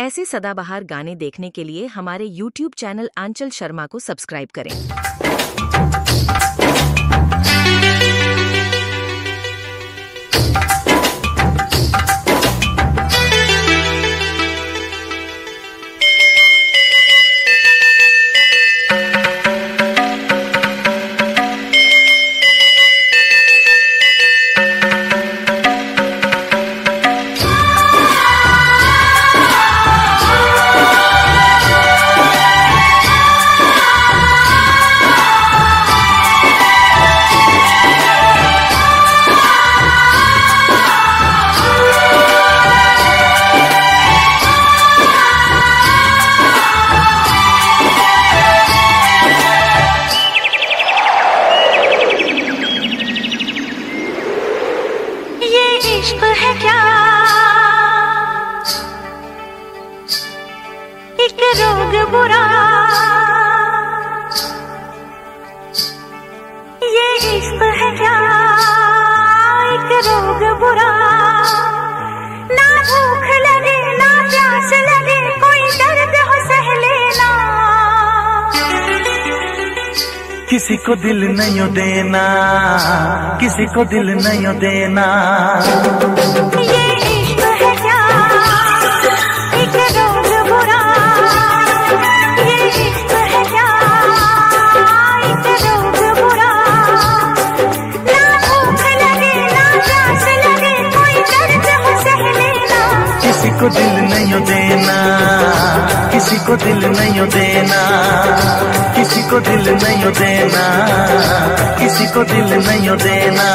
ऐसे सदाबहार गाने देखने के लिए हमारे YouTube चैनल आंचल शर्मा को सब्सक्राइब करें। इश्क है क्या? एक रोग बुरा। ये इश्क है किसी को दिल नहीं देना किसी को दिल नहीं देना। ये इश्क है क्या एक रोग बुरा। ये इश्क है क्या एक रोग बुरा। ना भूख लगे ना प्यास लगे कोई दर्द हो सह लेना किसी को दिल नहीं देना किसी को दिल नहीं देना को दिल नहीं देना किसी को दिल नहीं देना।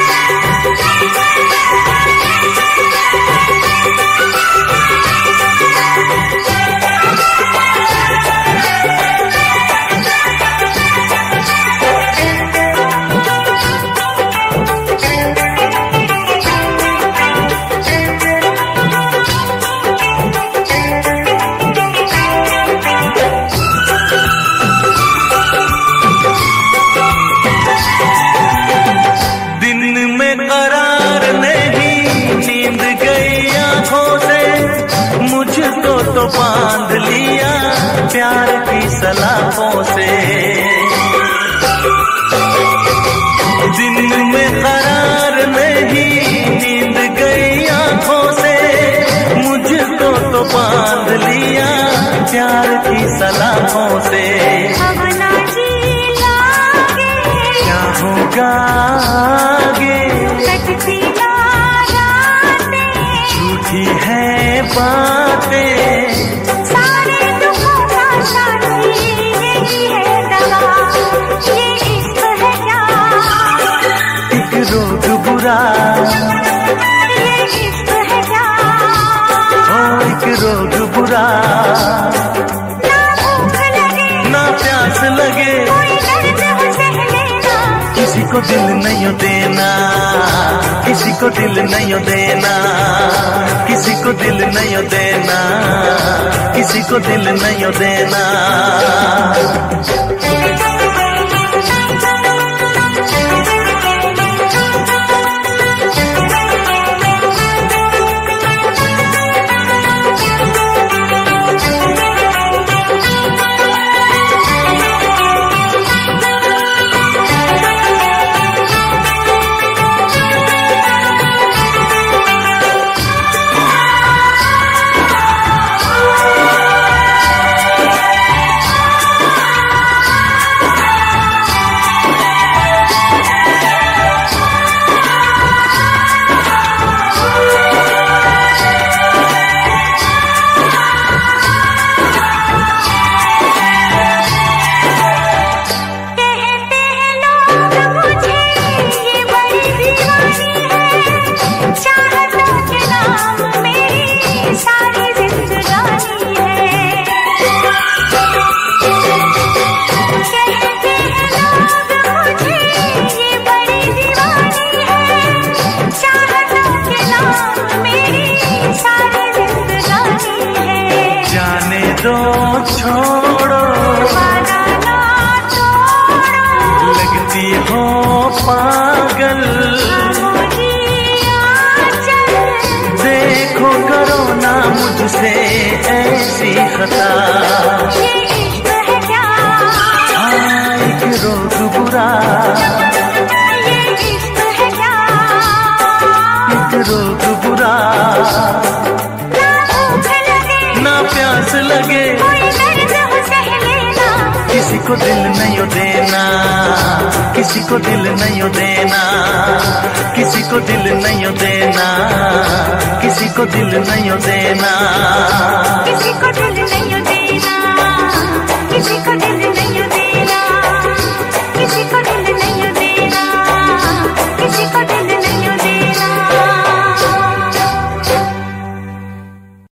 दिन गई आँखों से मुझको तो बाँध लिया प्यार की सलाखों से। दिन में करार नहीं नींद गई आँखों से मुझको तो बाँध लिया प्यार की सलाखों से। क्या होगा? है किसी को दिल नहीं देना, किसी को दिल नहीं देना, किसी को दिल नहीं देना, किसी को दिल नहीं देना। होती हो पागल। देखो करो ना मुझसे ऐसी खता। हाँ एक रोज बुरा। एक रोज बुरा। ना प्यास लगे। को दिल नहीं देना, किसी को दिल नहीं देना, किसी को दिल नहीं देना, किसी को दिल नहीं देना। किसी को दिल नहीं